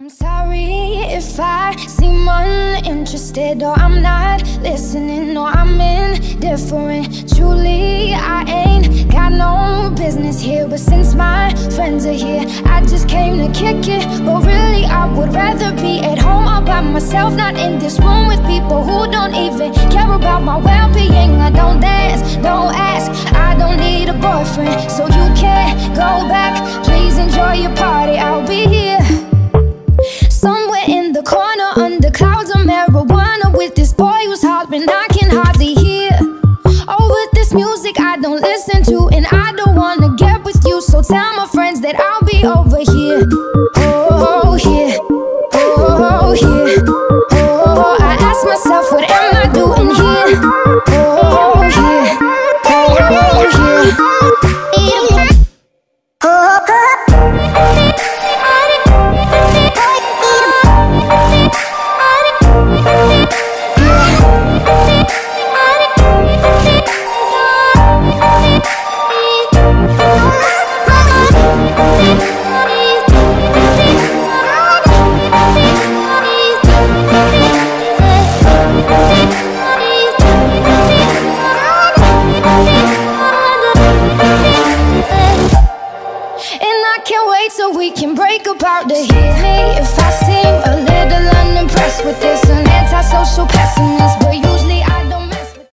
I'm sorry if I seem uninterested or I'm not listening or I'm indifferent. Truly, I ain't got no business here, but since my friends are here, I just came to kick it. But really, I would rather be at home all by myself, not in this room with people who don't even care about my well being. I don't dance, don't ask, I don't need a boyfriend, so you can't go back. Please enjoy your party, And I don't wanna get with you. So tell my friends that I'll be over here. Oh, I can't wait so we can break apart to hear me If I seem a little unimpressed with this An antisocial pessimist